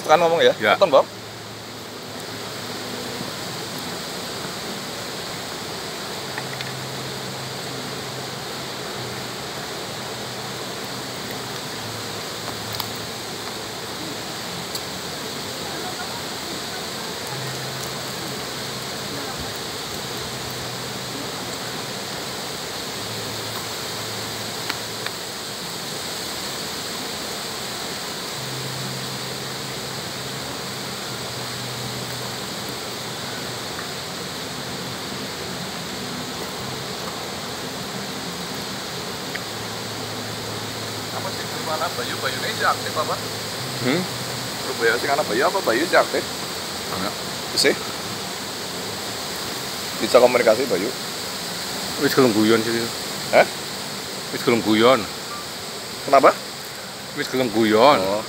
Kan ngomong ya. Ya. Nonton, Bang. Apa sih gimana Bayu Bayu ini sih aktif apa? Hmm? Surabaya sih karena Bayu apa Bayu sih aktif? Ana. Sih. Bisa komunikasi Bayu. Wis gelem guyon sih. Eh? Wis gelem guyon. Kenapa? Wis gelem guyon. Oh.